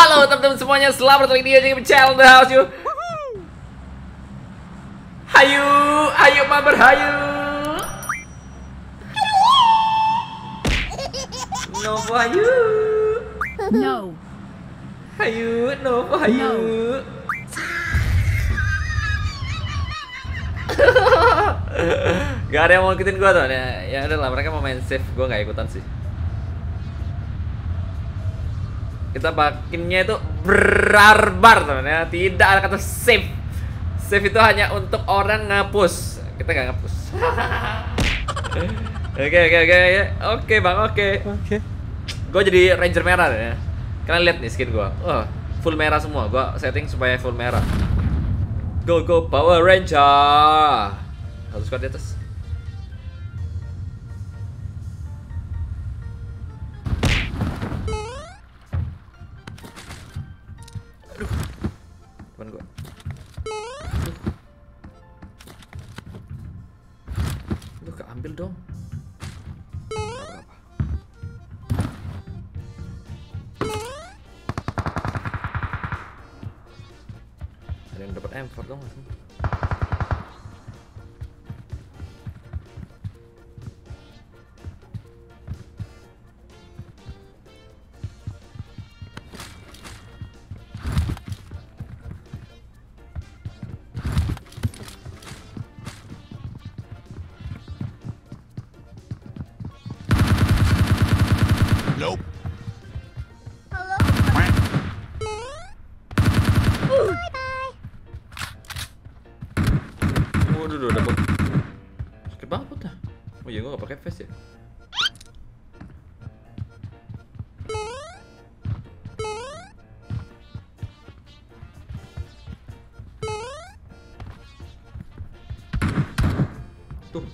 Halo teman-teman semuanya, selamat datang di Game Channel The House you. Hayu, ayo mabar hayu. Novo hayu. No. Hayu, Novo hayu. Gak ada yang mau ikutin gua tuh. Ya, ya udah lah, mereka mau main safe, gua nggak ikutan sih. Kita pakinnya itu berarbar teman ya. Tidak ada kata save. Save itu hanya untuk orang ngapus. Kita nggak ngapus. Oke oke oke oke. Oke bang oke. Oke. Gue jadi ranger merah ya. Kalian lihat nih skin gua. Oh, full merah semua. Gua setting supaya full merah. Go go Power Ranger. Satu squad di atas. Yang dapat M4 dong langsung. Nope.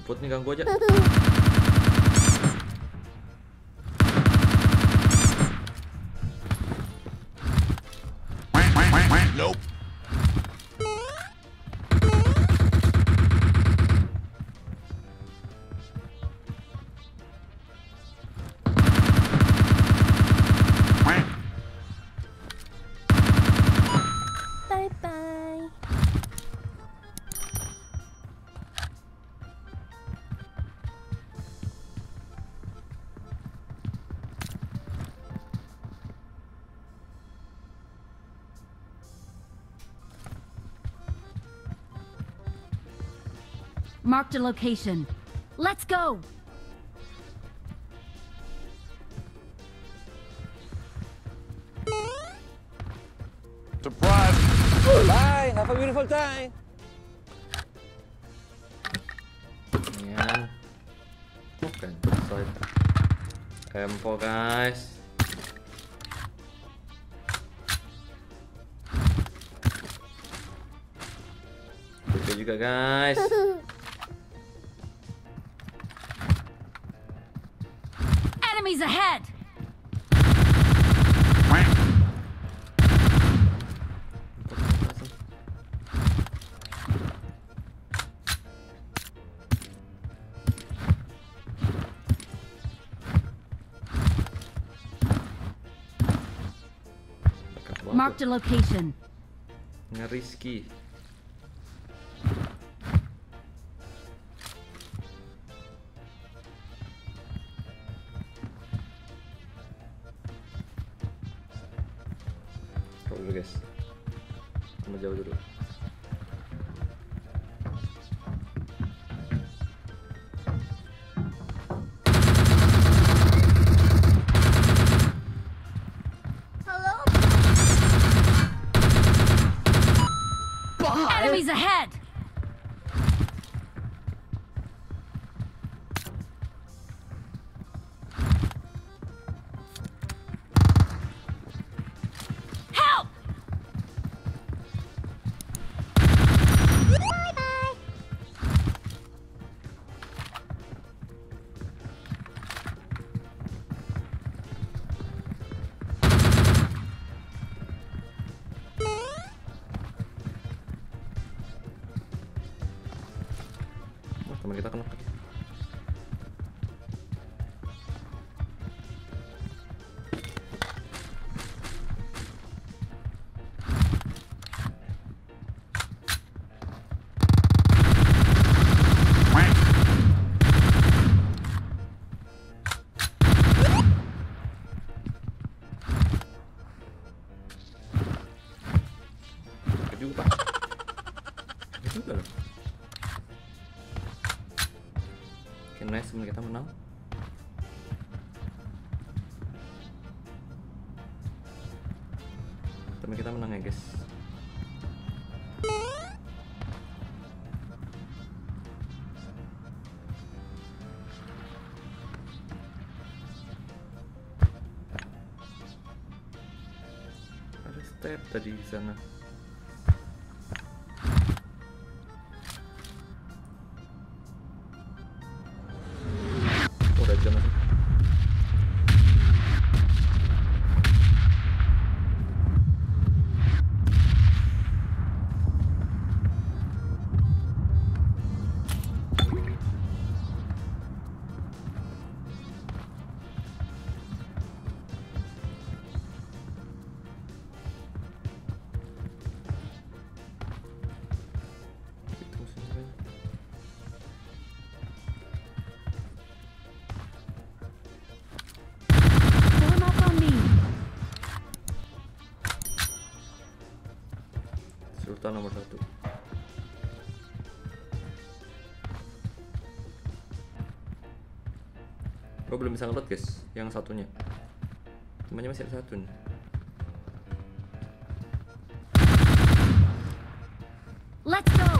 Buat nih ganggu aja. Marked a location. Let's go. Surprise. Bye. Have a beautiful time. Yan. Oke, sorry. Tempo guys. Oke juga guys. Enemies ahead. Marked a location. tuh. Guys. Sama jauh dulu. Enemies ahead. Ada step tadi di Sultan nomor satu. Gue belum bisa ngeload guys, yang satunya. Temannya masih ada satu nih. Let's go.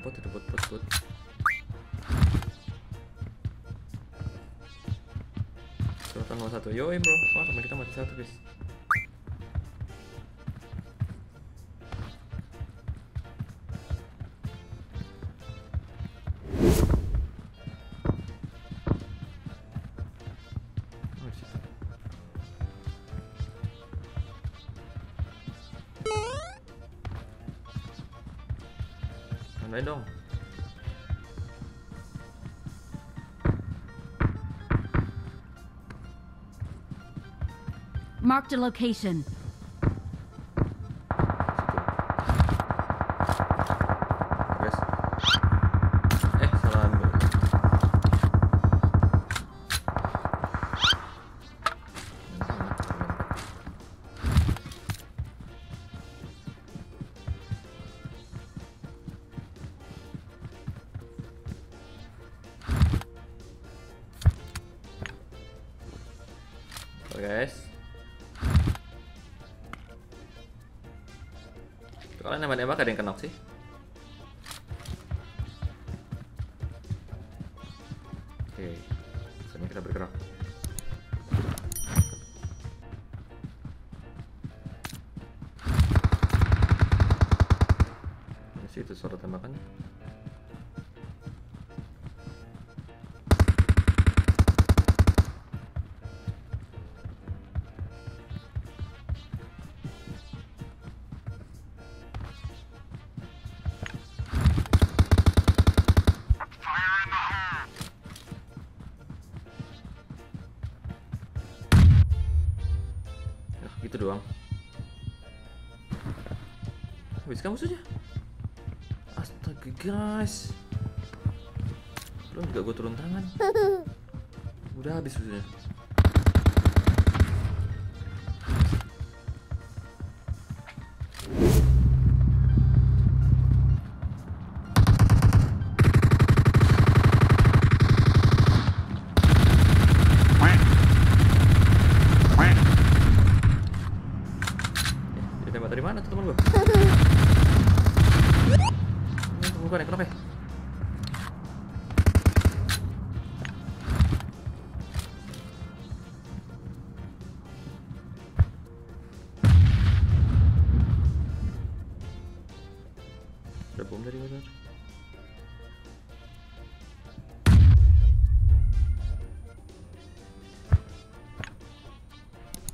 Bot itu bot bot bot. Sultan nomor satu. Yo bro, wah teman kita mati satu guys. Tandain dong. Marked a location. Guys. Kalian nembak-nembak ada yang kenok sih? Kan musuhnya? Astaga guys. Belum juga gue turun tangan. Udah habis musuhnya.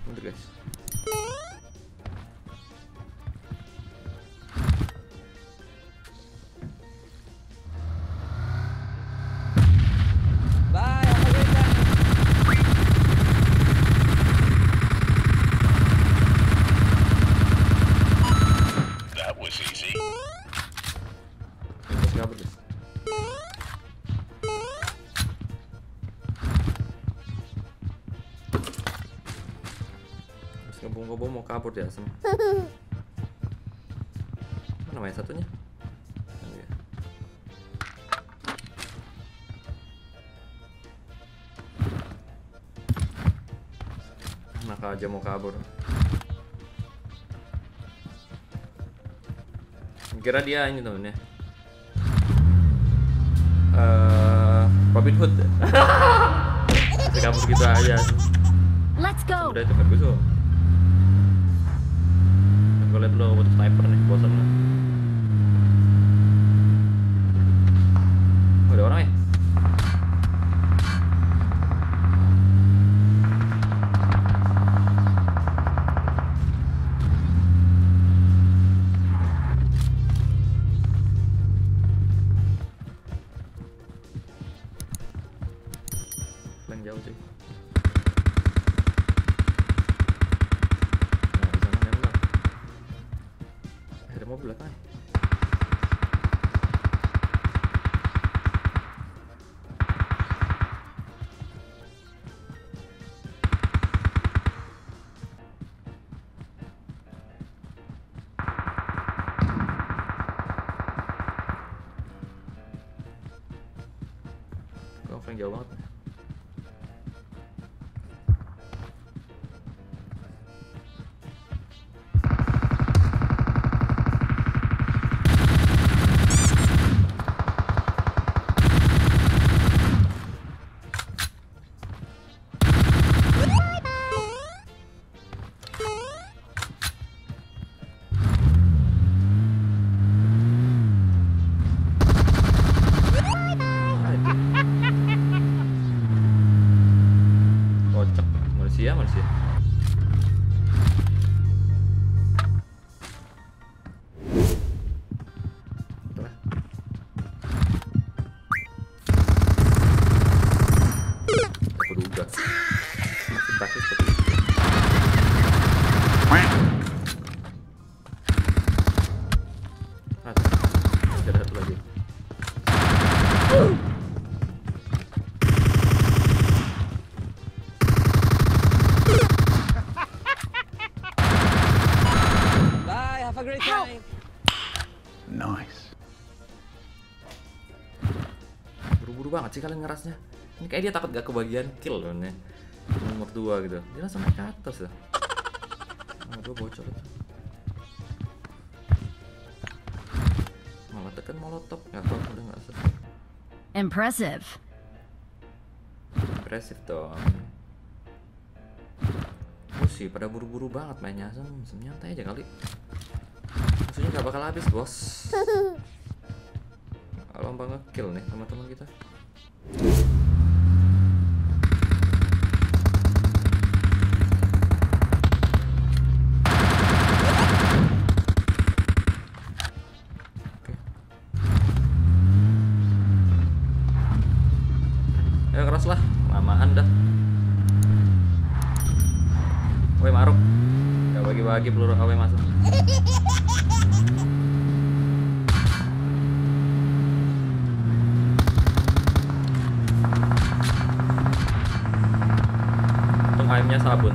Andrés. Kabur dia Asem. Mana namanya satunya? Enak aja mau kabur. Kira dia ini temennya. Eh, Robin Hood. Kabur gitu aja. Let's go. Udah itu bagus loh. Liat lo butuh sniper nih, bosan. Oh, ada orang ya? Banget sih kalian ngerasnya. Ini kayak dia takut gak kebagian kill loh nih. Nomor 2 gitu. Dia langsung naik ke atas ya nomor 2 bocor itu. Malah tekan molotov. Nggak tahu udah nggak selesai Impressive. impresif dong. Musuh pada buru-buru banget mainnya. Sem, sem nyantai aja kali. Musuhnya gak bakal habis bos. Lomba ngekill nih teman-teman kita Ayo keras lah, lamaan dah. Woi Maruk, gak bagi-bagi peluru AW masuk. Aimnya sabun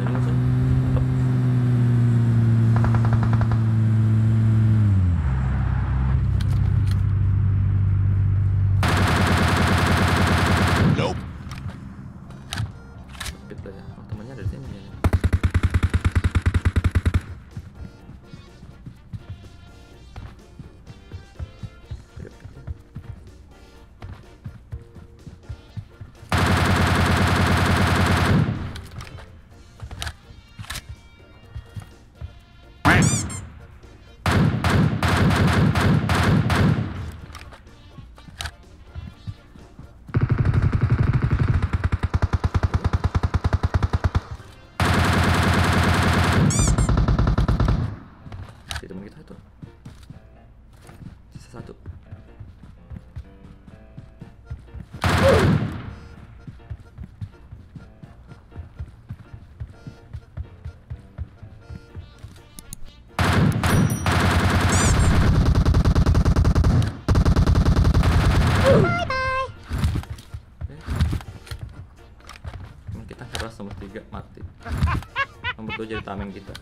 jadi tameng kita.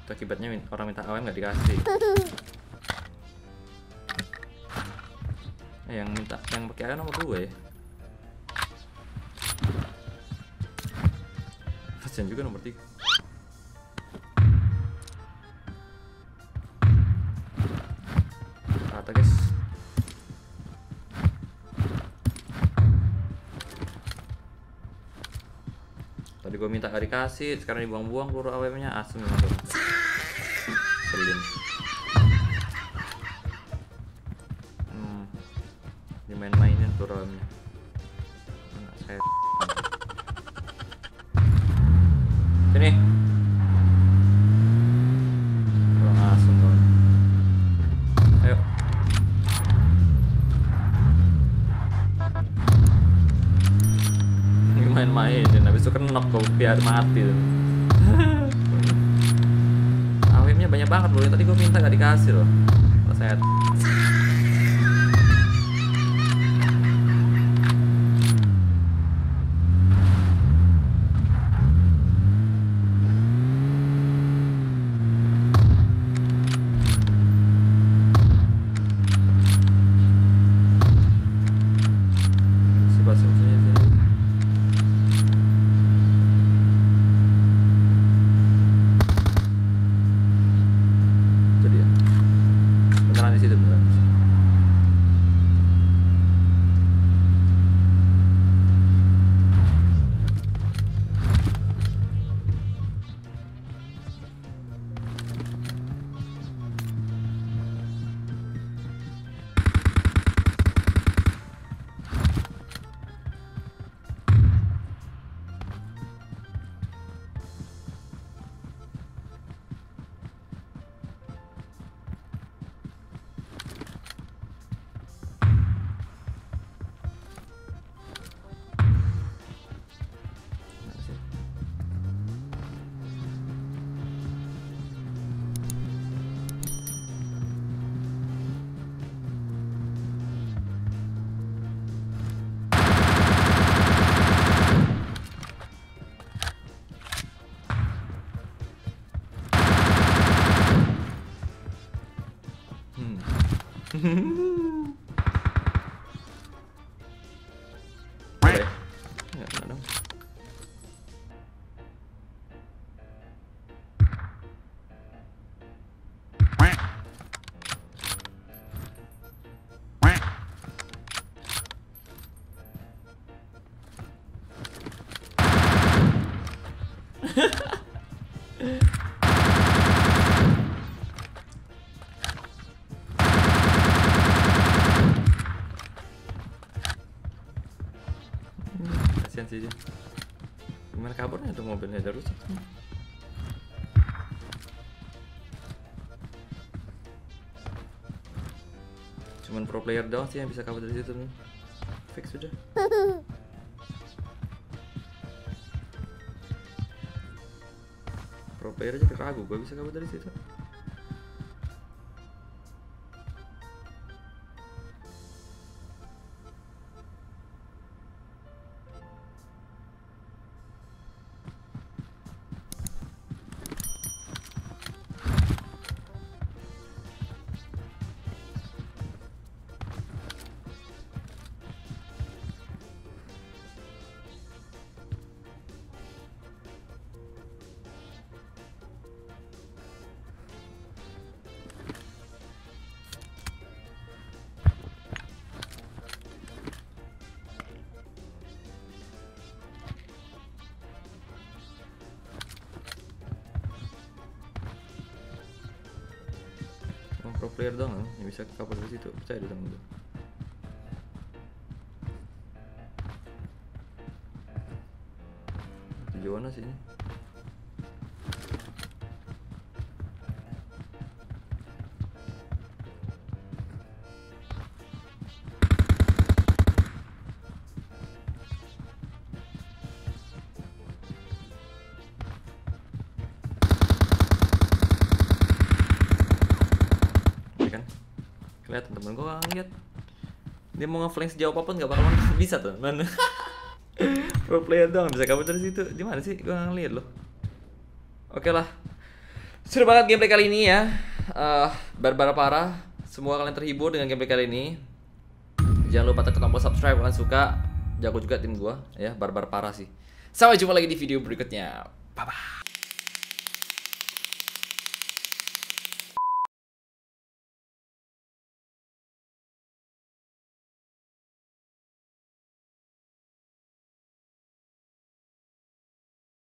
Itu akibatnya orang minta AWM nggak dikasih. Eh, yang minta yang pakai AWM nomor dua ya. Kasian juga nomor tiga. Rata guys. Gue minta gak dikasih, sekarang dibuang-buang peluru AWM-nya asem memang tuh. Selin. Main-mainin habis itu kenok kau biar mati tuh. AWM-nya banyak banget loh. Tadi gue minta gak dikasih loh. Saya Beneran di Kasihan sih. Gimana kabarnya tuh mobilnya ada rusak? Cuman pro player doang sih yang bisa kabur dari situ nih. Fix sudah. Player aja ragu, gue bisa kabur dari situ. Player doang kan yang bisa kabur dari situ. Percaya di sama gue. Tujuan mana sih ini? Kelihatan temen gue lihat dia mau ngeflank sejauh apa pun gak bakalan bisa tuh mana Pro player dong bisa kabur dari situ. Di mana sih? Gua nggak ngeliat loh. Oke lah. Seru banget gameplay kali ini ya. Eh, barbar parah. Semua kalian terhibur dengan gameplay kali ini. Jangan lupa tekan tombol subscribe kalian suka. Jago juga tim gua ya, barbar parah sih. Sampai jumpa lagi di video berikutnya. Bye bye.